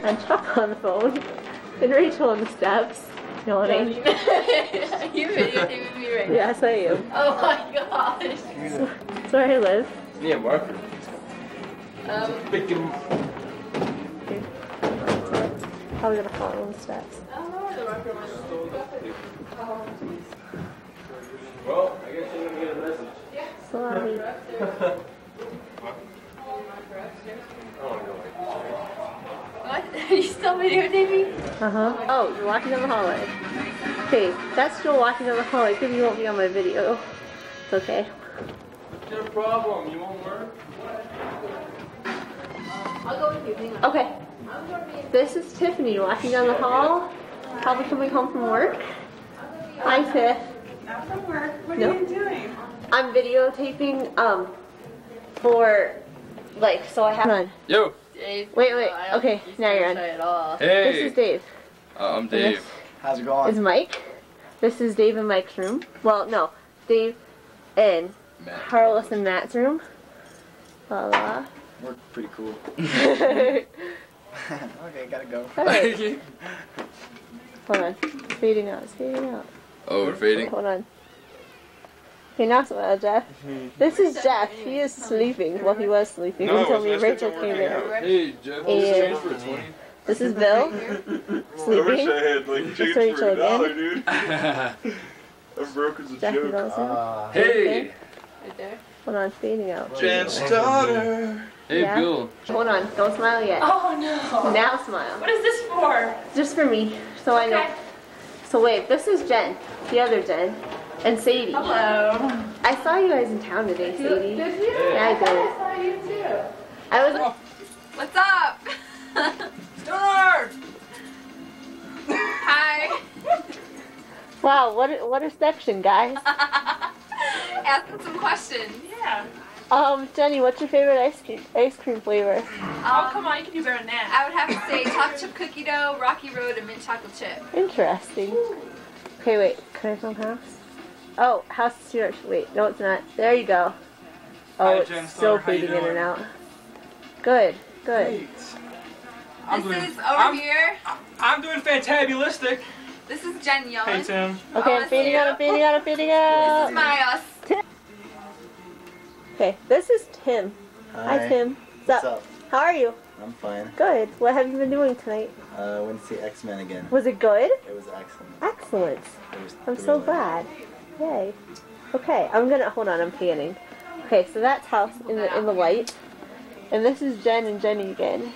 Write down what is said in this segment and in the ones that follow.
And Chuck on the phone. And Rachel on the steps. Yawning. you videotaping me right now? Yes, I am. Oh my gosh. That's where I live. Yeah, marker. Um, Pick him. Probably gonna follow on the steps. I don't know where the marker went. Well, I guess you're gonna get a message. So I'll be- I don't know. What? Are you still videotaping? Uh-huh. Oh, you're walking down the hallway. Okay, that's still walking down the hallway. Maybe you won't be on my video. It's okay. No problem. You won't work. I'll go with you. Hang on. Okay. This is Tiffany walking down the hall. Probably coming home from work. Hi, Tiff. Not from work. What No. are you doing? I'm videotaping, um, for, like, so I have. Run. Yo, Dave. Wait, wait. Oh, Okay, now you're on. try At all. This is Dave. uh, I'm Dave. How's it going? is Mike. This is Dave and Mike's room. Well, no, Dave and Matt. Carlos and Matt's room. La la. We're pretty cool. Alright, okay, gotta go. hold on. It's fading out. It's fading out. oh, we're fading. Hold on. Okay, now smile, Jeff. This is Jeff. He is sleeping. Well, he was sleeping until me and Rachel came in. Hey, Jeff, And- let's for 20. This is Bill. Sleeping. had like This is Rachel again. dude. That broke as a Jeff joke. Uh, hey, Right there. Hold on, it's fading out. Jan's daughter. hey, Yeah. Bill. Hold on, don't smile yet. Oh no. Now smile. What is this for? Just for me, so I know. Okay. So wait, this is Jen, the other Jen, and Sadie. Hello. I saw you guys in town today, Sadie. Did you? Yeah, I did. I saw you too. I was. What's up? Hi. Wow, what a, what a section, guys. Asking some questions. Yeah. Um, Jenny, what's your favorite ice cream ice cream flavor? Oh Um, come on, you can do better than that. I would have to say chocolate chip cookie dough, Rocky Road, and mint chocolate chip. Interesting. Okay, wait. Can I film house? Oh, house is yours. Wait, no, it's not. There you go. Oh, Hi, it's Jen still Stoner. Fading in and out. Good, good. Great. I'm this doing, is over I'm, here. I'm doing fantabulistic. This is Jen Young. Hey, Tim. Okay, I'm fading I out, I'm fading out, I'm fading This is my us. Okay, this is Tim. Hi, hi. Tim. What's What's up? up? How are you? I'm fine. Good. What have you been doing tonight? Uh, went to see X Men again. Was it good? It was excellent. Excellent. It was I'm so glad. Yay. Okay, I'm gonna hold on. I'm panning. Okay, so that's house in the in the light, and this is Jen and Jenny again.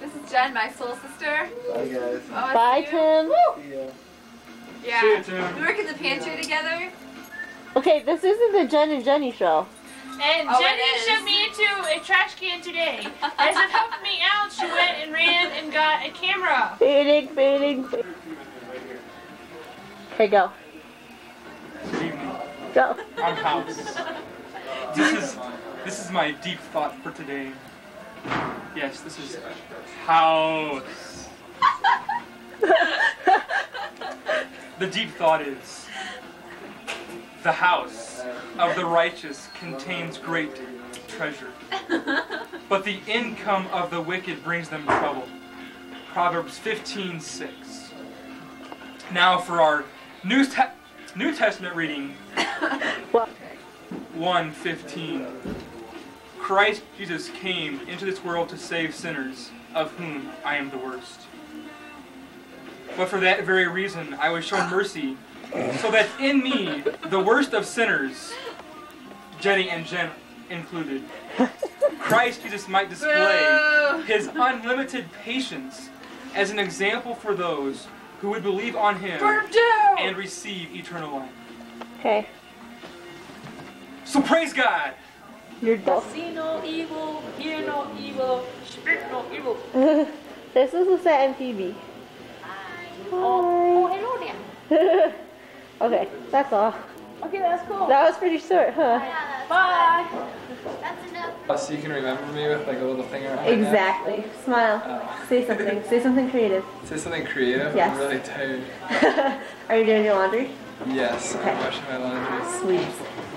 This is Jen, my soul sister. Bye guys. Oh, Bye. Tim. See ya. Yeah. See you, Tim. We work in the pantry together. Okay, this isn't the Jen and Jenny show. And Oh, Jenny it is. sent me into a trash can today. As it helped me out, she went and ran and got a camera. Fading, fading. fading. Okay, go. Go. I'm House. This is this is my deep thought for today. Yes, this is House. The deep thought is the house of the righteous contains great treasure, but the income of the wicked brings them trouble. Proverbs 15:6. Now for our New, Te- New Testament reading What? 1:15. Christ Jesus came into this world to save sinners, of whom I am the worst. But for that very reason I was shown mercy, so that in me, the worst of sinners, Jenny and Jen included, Christ Jesus might display his unlimited patience as an example for those who would believe on him Burn 'em and receive eternal life. Okay, So praise God! you're done. See no evil, hear no evil, speak no evil. this is what's at MTV. Oh, Hi. hello there. okay, that's all. Okay, that's cool. That was pretty short, huh? Bye. Uh, Oh, so you can remember me with like a little thing around my neck? Exactly. Smile. Oh. Say something. Say something creative. Say something creative. Yes. I'm really tired. Are you doing your laundry? Yes, Okay. I'm washing my laundry. Sweet.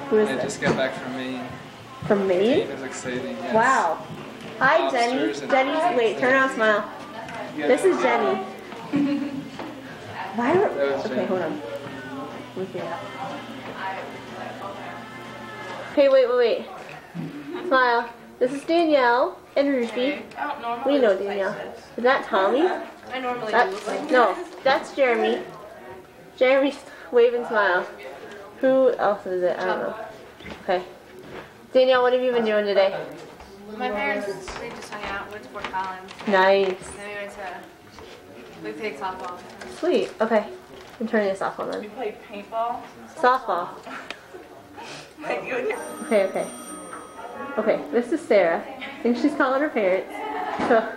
Who is I this? just got back from Maine. From Maine Maine? is exciting. Yes. Wow. Hi, Jenny. Lobsters and Jenny's. Wait, turn around, smile. This is Jenny. Why are, okay, Jenny. hold on. Let me see that. Okay, wait, wait, wait. Smile. This is Danielle and Ruthie. I don't normally We know Danielle. Is that Tommy? I normally look like no, that's Jeremy. Jeremy, wave and smile. Who else is it? I don't know. Okay. Danielle, what have you been doing today? My parents, we just hung out, went to Fort Collins, Nice. then we went to, we played softball. Sweet. Okay. I'm turning this off on We then. played paintball. Softball. You Okay, okay. Okay, this is Sarah. I think she's calling her parents. So,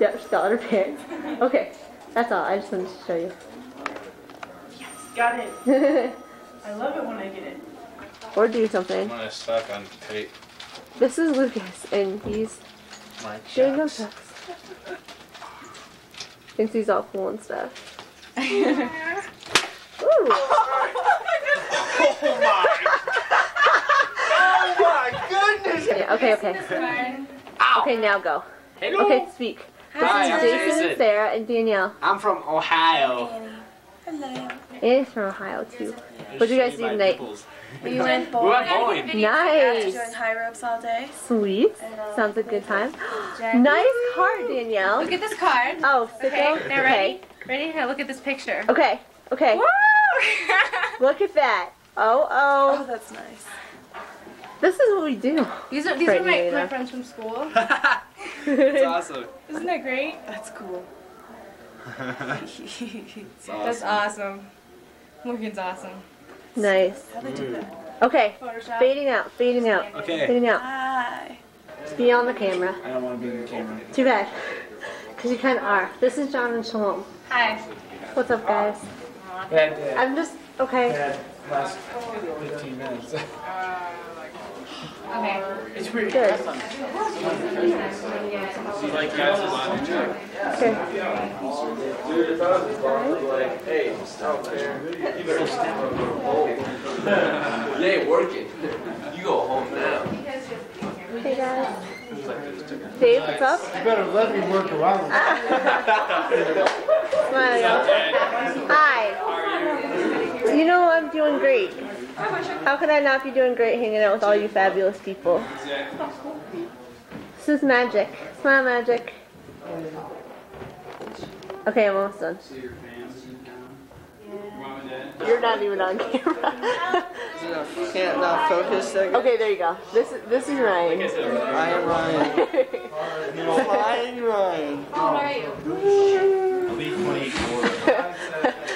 yep, she's calling her parents. Okay, that's all. I just wanted to show you. Yes, got it. I love it when I get it. or do something. I'm stuck on tape. This is Lucas, and he's My doing shucks. nunchucks. Thinks he's all cool and stuff. Ooh. Oh my goodness! Yeah, okay, okay. Okay, now go. Okay, speak. This Hi, is I'm Jason Jason. and Sarah and Danielle. I'm from Ohio. Annie's from Ohio too. What'd you guys do tonight? We went We bowling. went bowling. Nice. Doing high ropes all day. Sweet. Sounds like a good time. nice card, Danielle. Look at this card. Oh, sicko. Okay, now ready? Ready? Now look at this picture. Okay. Okay. Look at that. Oh, Oh, oh. that's nice. This is what we do. These are these are my, my friends from school. It's awesome. Isn't that great? That's cool. It's That's awesome. awesome. Morgan's awesome. Nice. How they do that? Okay. Photoshop. Fading out. Fading out. Okay. Fading out. Hi. Just be on the camera. I don't want to be in the camera. Too bad. Because you kind of are. This is John and Shalom. Hi. What's up, guys? That I'm just. Okay. last 15 minutes. Uh, Okay. It's weird. Good. Like guys a lot of check. Okay. Dude, if I was boss, I'd like, hey, stop there. You better step up and go home. You ain't working. You go home now. Hey, guys. Dave, what's up? You better let me work around. Smile. Hi. You know I'm doing great. How could I not be doing great hanging out with all you fabulous people? This is magic. Smile magic. Okay, I'm almost done. You're not even on camera. Can't not focus second. okay, there you go. This is this is Ryan. I am Ryan. Hi, Ryan. How old are you?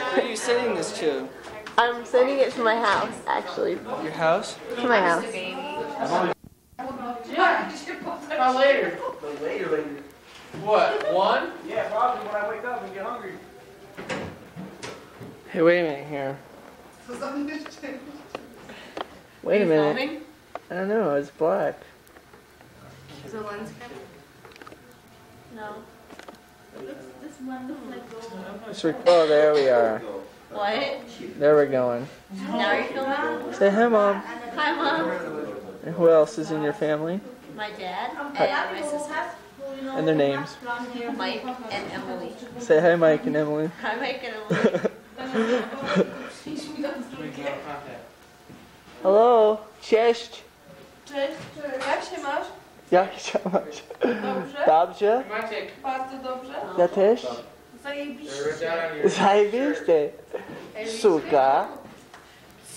Where are you sending this to? I'm sending it to my house, actually. Your house? To my house. How later? later. What? One? Yeah, probably when I wake up and get hungry. Hey, wait a minute here. Wait a minute. I don't know. It's black. Is the lens No. It's re- oh, there we are. What? There we're going. Now you're filming? Say hi, mom. Hi, mom. And who else is in your family? My dad and my sister. And their names. Mike and Emily. Say hi, Mike and Emily. Hi, Mike and Emily. Hello. Cześć. Cześć. Jak się masz? Jak się masz? Dobrze? Dobrze? Maciek, Bardzo dobrze? Ja też? Zajebiście. wrote down on your Zajebiście. Suka.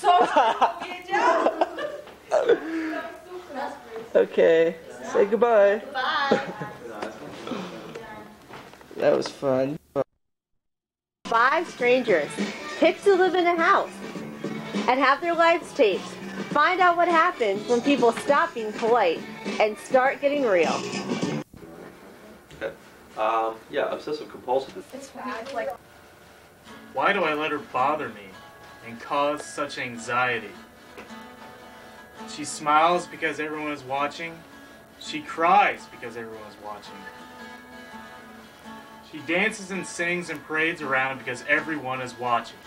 Co powiedział? Okay. Say goodbye. Bye. That was fun. Five strangers picked to live in a house and have their lives taped. Find out what happens when people stop being polite and start getting real. Um, yeah, obsessive compulsive. Why do I let her bother me and cause such anxiety? She smiles because everyone is watching. She cries because everyone is watching. She dances and sings and parades around because everyone is watching.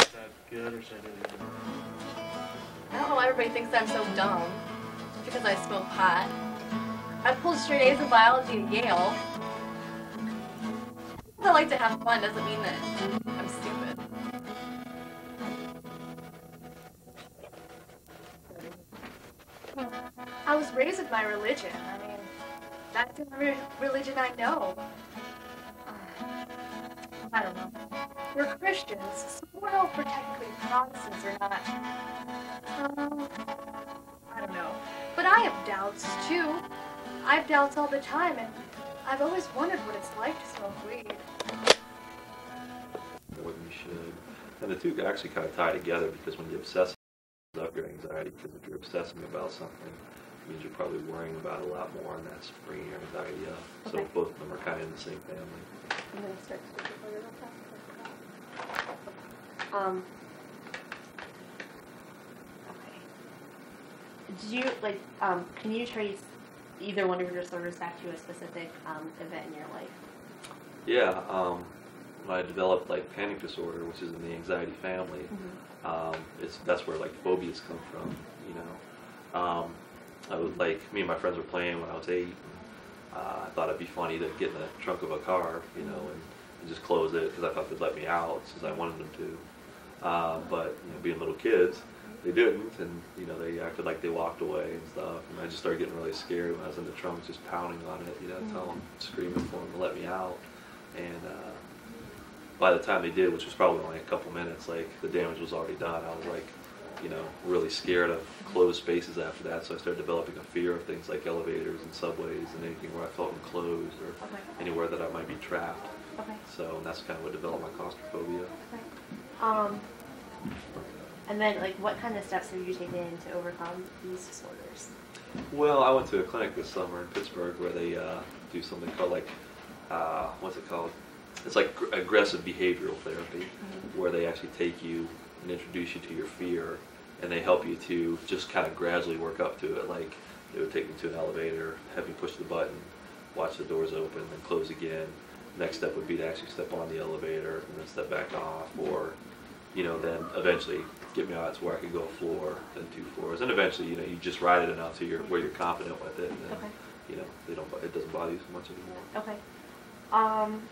Is that good or should I do it again? I don't know why everybody thinks I'm so dumb. Just because I smoke pot. I pulled straight A's in biology at Yale. I like to have fun doesn't mean that I'm stupid. I was raised with my religion. I mean, that's the religion I know. I don't know. We're Christians, so we're technically Protestants or not. Um, I don't know. But I have doubts too. I have doubts all the time, and I've always wondered what it's like to smoke weed. more than you should. And the two actually kind of tie together because when you obsess up your anxiety, because if you're obsessing about something, it means you're probably worrying about a lot more, and that's bringing your anxiety up. So both of them are kind of in the same family. I'm gonna start speaking for you. Um. Okay. Did you like? Um, can you trace either one of your disorders back to a specific um, event in your life? Yeah, um, when I developed like panic disorder, which is in the anxiety family, um, it's that's where like phobias come from. You know, um, I was like me and my friends were playing when I was eight. Uh, I thought it'd be funny to get in the trunk of a car, you know, and, and just close it because I thought they'd let me out since I wanted them to. Uh, but you know, being little kids, they didn't, and you know, they acted like they walked away and stuff. And I just started getting really scared when I was in the trunk, just pounding on it, you know, telling them, screaming for them to let me out. And uh, by the time they did, which was probably only a couple minutes, like the damage was already done. I was like, you know, really scared of closed spaces after that. So I started developing a fear of things like elevators and subways and anything where I felt enclosed or Okay. anywhere that I might be trapped. Okay. So and that's kind of what developed my claustrophobia. Um. And then, like, what kind of steps have you taken to overcome these disorders? Well, I went to a clinic this summer in Pittsburgh where they uh, do something called like, uh, what's it called? It's like gr- aggressive behavioral therapy, where they actually take you and introduce you to your fear, and they help you to just kind of gradually work up to it. Like they would take me to an elevator, have me push the button, watch the doors open, then close again. Next step would be to actually step on the elevator and then step back off, or you know, then eventually get me out to where I could go a floor, then two floors, and eventually, you know, you just ride it enough to you're, where you're confident with it, and then, Okay. you know, they don't, it doesn't bother you so much anymore. Okay. Um,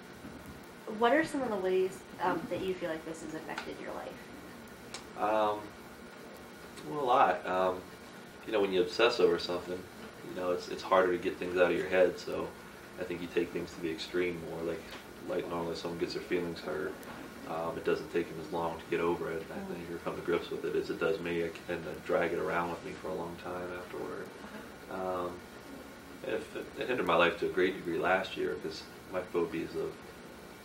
what are some of the ways um, that you feel like this has affected your life? Um, well, a lot. Um, you know, when you obsess over something, you know, it's it's harder to get things out of your head. So, I think you take things to the extreme more. Like, like normally, someone gets their feelings hurt. Um, it doesn't take them as long to get over it. I think or come to grips with it as it does me. I tend to drag it around with me for a long time afterward. Um, if it, it hindered my life to a great degree last year because my phobias of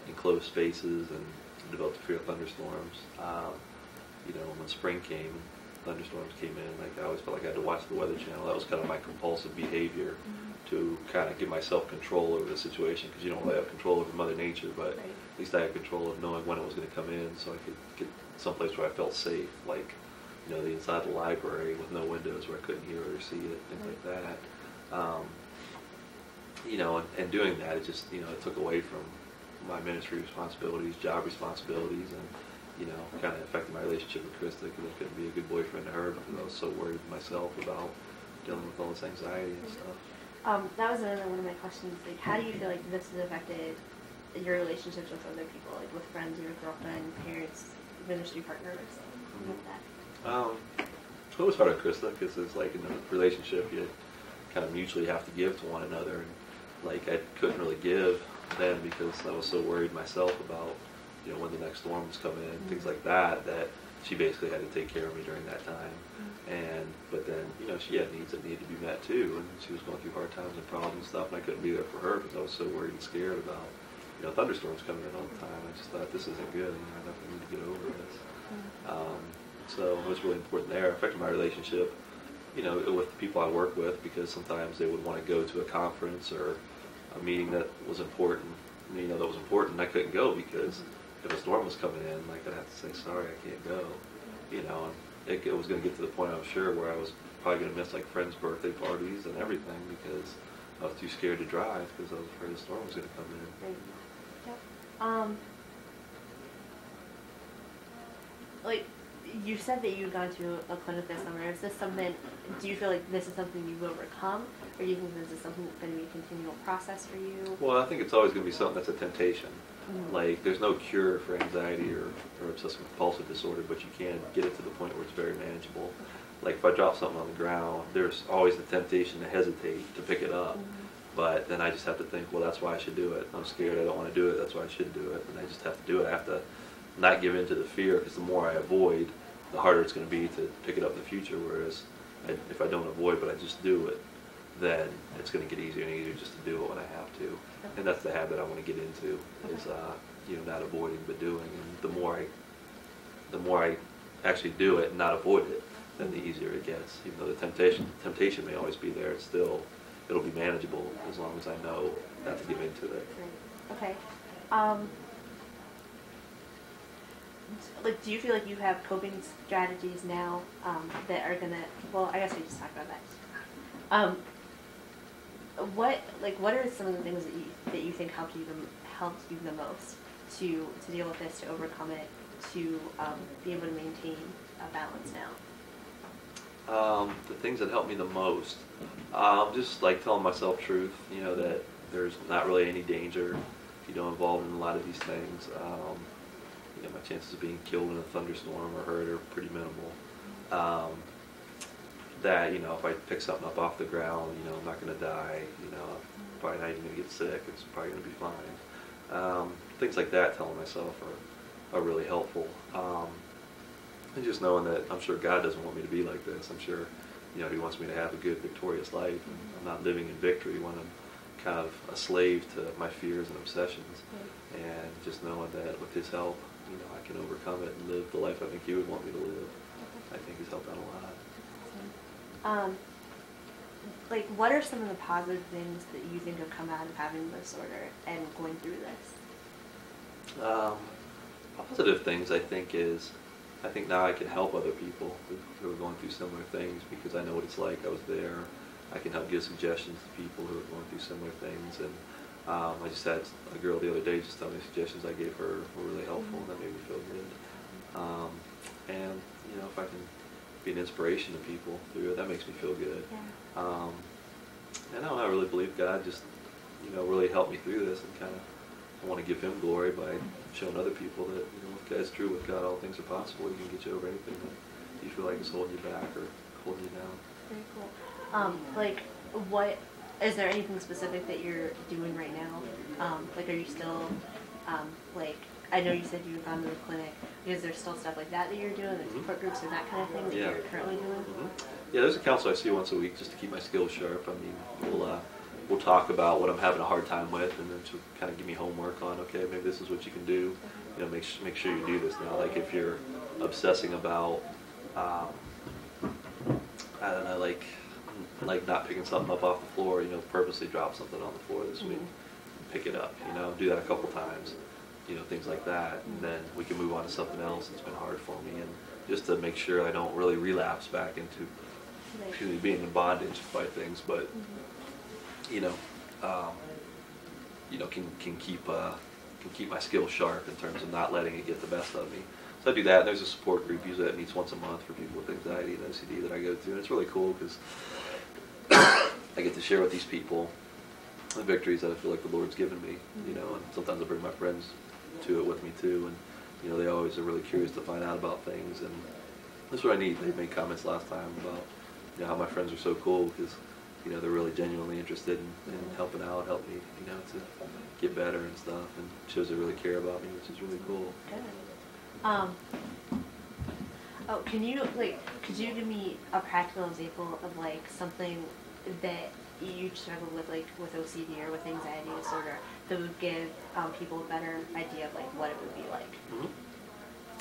enclosed spaces and developed a fear of thunderstorms. Um, you know, when spring came, thunderstorms came in, like I always felt like I had to watch the Weather Channel. That was kind of my compulsive behavior to kind of give myself control over the situation because you don't really have control over Mother Nature, but at least I had control of knowing when it was going to come in, so I could get someplace where I felt safe, like you know the inside of the library with no windows where I couldn't hear or see it, things like that. Um, you know, and, and doing that, it just you know it took away from my ministry responsibilities, job responsibilities, and you know, kind of affected my relationship with Krista because I couldn't be a good boyfriend to her because I was so worried myself about dealing with all this anxiety and stuff. Um, that was another one of my questions. Like, how do you feel like this has affected your relationships with other people, like with friends, your girlfriend, parents, ministry partners, something like that? Um, it was hard on Krista because it's like in a relationship you kind of mutually have to give to one another, and like I couldn't really give then because I was so worried myself about you know when the next storm was coming in, things like that. That she basically had to take care of me during that time, and but then you know she had needs that needed to be met too, and she was going through hard times and problems and stuff, and I couldn't be there for her because I was so worried and scared about you know thunderstorms coming in all the time. I just thought this isn't good, and I definitely need to get over this. Um, so it was really important there. It affected my relationship, you know, with the people I work with because sometimes they would want to go to a conference or a meeting that was important, you know, that was important. I couldn't go because if a storm was coming in, like I'd have to say, sorry, I can't go, you know. And it, it was going to get to the point, I'm sure, where I was probably going to miss like friends' birthday parties and everything because I was too scared to drive because I was afraid the storm was going to come in. Um, like, you said that you'd gone to a clinic this summer. Is this something? Do you feel like this is something you've overcome, or do you think this is something that's going to be a continual process for you? Well, I think it's always going to be something that's a temptation. Mhm. Like, there's no cure for anxiety or, or obsessive compulsive disorder, but you can get it to the point where it's very manageable. Like, if I drop something on the ground, there's always the temptation to hesitate to pick it up. But then I just have to think, well, that's why I should do it. I'm scared. I don't want to do it. That's why I should do it. And I just have to do it. I have to not give in to the fear because the more I avoid, the harder it's going to be to pick it up in the future. Whereas I, if I don't avoid, but I just do it, then it's going to get easier and easier just to do it when I have to. And that's the habit I want to get into is, uh, you know, not avoiding but doing. And the more I, the more I actually do it and not avoid it, then the easier it gets. Even though the temptation, temptation may always be there, it's still, it'll be manageable as long as I know not to give into it. Okay. Um, like, do you feel like you have coping strategies now um, that are gonna? Well, I guess we just talked about that. Um, what like what are some of the things that you that you think helped you the helped you the most to to deal with this, to overcome it, to um, be able to maintain a balance now? Um, the things that help me the most, um, just like telling myself truth, you know, that there's not really any danger if you don't involve in a lot of these things. Um, you know, my chances of being killed in a thunderstorm or hurt are pretty minimal. Um, that, you know, if I pick something up off the ground, you know, I'm not going to die, you know, I'm probably not even going to get sick, it's probably going to be fine. Um, things like that, telling myself are, are really helpful. And just knowing that I'm sure God doesn't want me to be like this. I'm sure, you know, He wants me to have a good, victorious life. And I'm not living in victory when I'm kind of a slave to my fears and obsessions. And just knowing that with His help, you know, I can overcome it and live the life I think He would want me to live. I think has helped out a lot. Um, like, what are some of the positive things that you think have come out of having the disorder and going through this? Um, positive things I think is, I think now I can help other people who, are going through similar things because I know what it's like. I was there. I can help give suggestions to people who are going through similar things. And um, I just had a girl the other day just tell me suggestions I gave her were really helpful and that made me feel good. Um, and, you know, if I can be an inspiration to people through it, that makes me feel good. Yeah. Um, and I don't know, I really believe God just, you know, really helped me through this and kind of, I want to give Him glory by showing other people that, you know, if God's true with God, all things are possible. He can get you over anything that you feel like is holding you back or holding you down. Very cool. Um, like, what is there anything specific that you're doing right now? Um, like, are you still, um, like, I know you said you've gone to the clinic. Is there still stuff like that that you're doing, like Mhm. support groups or that kind of thing that Yeah. you're currently doing? Mhm. Yeah, there's a counselor I see once a week just to keep my skills sharp. I mean, we'll uh, we'll talk about what I'm having a hard time with, and then she'll kind of give me homework on, okay, maybe this is what you can do. You know, make make sure you do this now. Like if you're obsessing about, um, I don't know, like like not picking something up off the floor. You know, purposely drop something on the floor this week, pick it up. You know, do that a couple times. You know, things like that, and then we can move on to something else that's been hard for me, and just to make sure I don't really relapse back into me, being in bondage by things, but you know, um, you know, can can keep uh, can keep my skills sharp in terms of not letting it get the best of me. So I do that. And there's a support group usually that meets once a month for people with anxiety and OCD that I go to, and it's really cool because I get to share with these people the victories that I feel like the Lord's given me. You know, and sometimes I bring my friends to it with me too, and you know, they always are really curious to find out about things, and that's what I need. They made comments last time about you know how my friends are so cool because you know they're really genuinely interested in, in helping out, help me, you know, to get better and stuff, and shows they really care about me, which is really cool. Good. Um, oh, can you like? Could you give me a practical example of like something that you struggle with, like with OCD or with anxiety disorder, that would give um, people a better idea of like what it would be like? Mhm.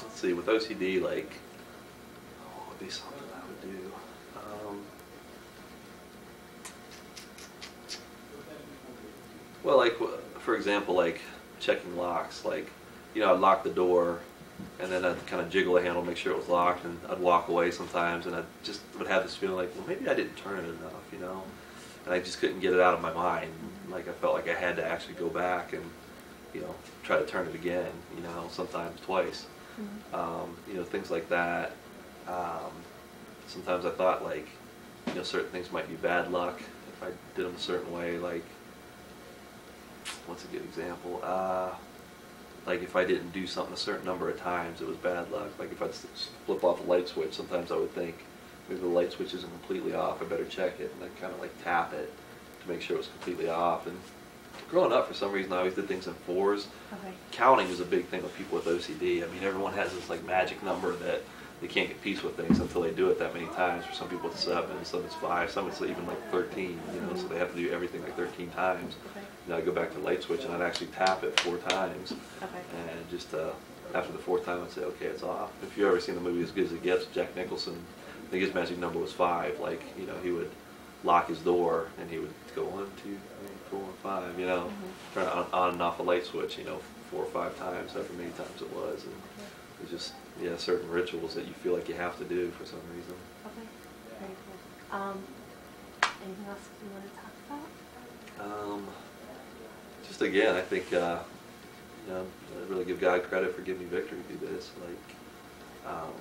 Let's see, with OCD, like, what would be something I would do? Um, well, like, for example, like checking locks. Like, you know, I'd lock the door, and then I'd kind of jiggle the handle, make sure it was locked, and I'd walk away sometimes, and I just would have this feeling like, well, maybe I didn't turn it enough, you know? And I just couldn't get it out of my mind. Like, I felt like I had to actually go back and, you know, try to turn it again, you know, sometimes twice. Um, you know, things like that. Um, sometimes I thought like, you know, certain things might be bad luck if I did them a certain way. Like, what's a good example? Uh, like if I didn't do something a certain number of times, it was bad luck. Like if s- flip off a light switch, sometimes I would think maybe the light switch isn't completely off. I better check it, and then kind of like tap it to make sure it was completely off. And growing up, for some reason, I always did things in fours. Okay. Counting is a big thing with people with OCD. I mean, everyone has this like magic number that they can't get peace with things until they do it that many times. For some people, it's seven, some it's five, some it's even like 13. You know, so they have to do everything like 13 times. And I'd go back to the light switch and I'd actually tap it four times. Okay. And just uh, after the fourth time, I'd say, okay, it's off. If you've ever seen the movie As Good as It Gets, Jack Nicholson, I think his magic number was five. Like, you know, he would lock his door and he would go one, two, three, four, five, you know, turn on, on and off a light switch, you know, four or five times, however many times it was. And it's just, yeah, certain rituals that you feel like you have to do for some reason. Okay. Very cool. Um, anything else you want to talk about? Um, just again, I think, uh, you know, I really give God credit for giving me victory through this. Like, um,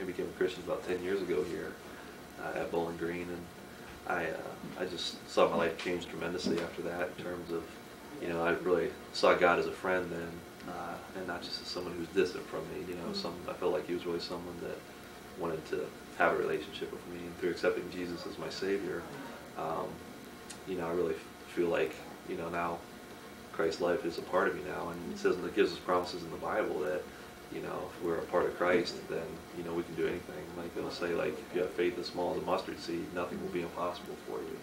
I became a Christian about 10 years ago here uh, at Bowling Green, and I, uh, I just saw my life change tremendously after that in terms of, you know, I really saw God as a friend then, uh, and not just as someone who was distant from me. You know, some I felt like He was really someone that wanted to have a relationship with me, and through accepting Jesus as my Savior, um, you know, I really feel like, you know, now Christ's life is a part of me now, and it says it gives us promises in the Bible that, you know, if we're a part of Christ, then you know we can do anything. Like it'll say, like if you have faith as small as a mustard seed, nothing will be impossible for you.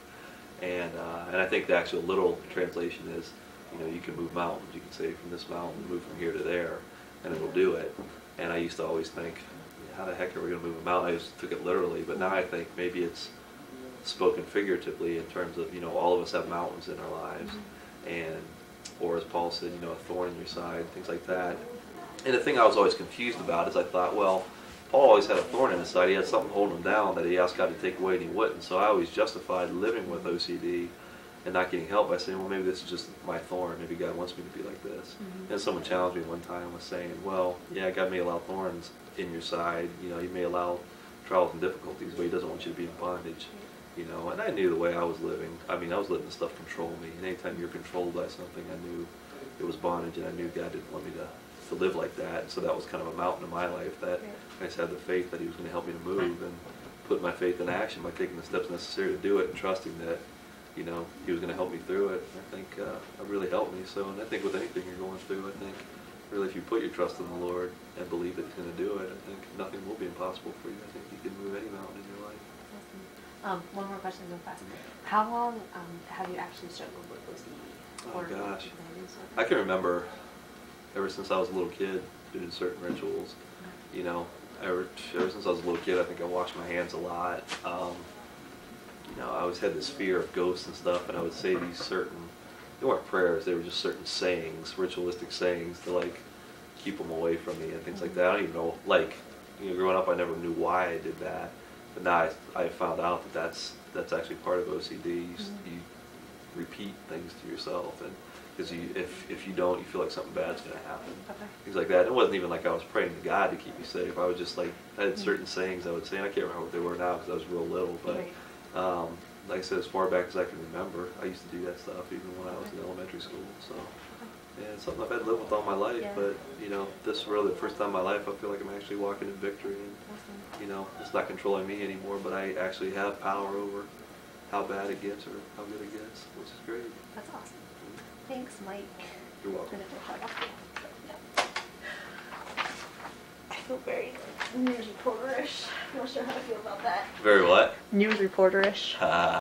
And uh, and I think the actual literal translation is, you know, you can move mountains. You can say from this mountain, move from here to there, and it will do it. And I used to always think, how the heck are we going to move a mountain? I just took it literally, but now I think maybe it's spoken figuratively in terms of you know all of us have mountains in our lives, mm-hmm. and or as Paul said, you know, a thorn in your side, things like that. And the thing I was always confused about is I thought, well, Paul always had a thorn in his side. He had something holding him down that he asked God to take away, and he wouldn't. So I always justified living with OCD and not getting help by saying, well, maybe this is just my thorn. Maybe God wants me to be like this. Mhm. And someone challenged me one time with saying, well, yeah, God may allow thorns in your side. You know, He may allow trials and difficulties, but He doesn't want you to be in bondage. You know, and I knew the way I was living. I mean, I was letting the stuff control me. And anytime you're controlled by something, I knew it was bondage, and I knew God didn't want me to, to live like that. And so that was kind of a mountain in my life that I just had the faith that He was going to help me to move and put my faith in action by taking the steps necessary to do it and trusting that, you know, He was going to help me through it. I think uh, it really helped me. So, and I think with anything you're going through, I think really if you put your trust in the Lord and believe that He's going to do it, I think nothing will be impossible for you. I think He can move any mountain in your life. Um, one more question real fast. How long um, have you actually struggled with OCD? Oh Or gosh. I can remember ever since I was a little kid doing certain rituals. You know, ever ever since I was a little kid, I think I washed my hands a lot. Um, you know, I always had this fear of ghosts and stuff, and I would say these certain they weren't prayers; they were just certain sayings, ritualistic sayings to like keep them away from me and things like that. I don't even know, like, you know, growing up, I never knew why I did that, but now I, I found out that that's that's actually part of OCD. You, s Mhm. you repeat things to yourself, and because you, if if you don't, you feel like something bad's going to happen. Okay. Things like that. It wasn't even like I was praying to God to keep me safe. I was just like I had Mhm. certain sayings I would say. And I can't remember what they were now because I was real little, but. Right. Um, like I said, as far back as I can remember, I used to do that stuff even when I was in elementary school. So, yeah, it's something I've had to live with all my life. Yeah. But you know, this is really the first time in my life I feel like I'm actually walking in victory, and Awesome. you know, it's not controlling me anymore. But I actually have power over how bad it gets or how good it gets, which is great. That's awesome. Thanks, Mike. You're welcome. I feel very news reporterish. I'm not sure how to feel about that. Very what? News reporterish. Uh,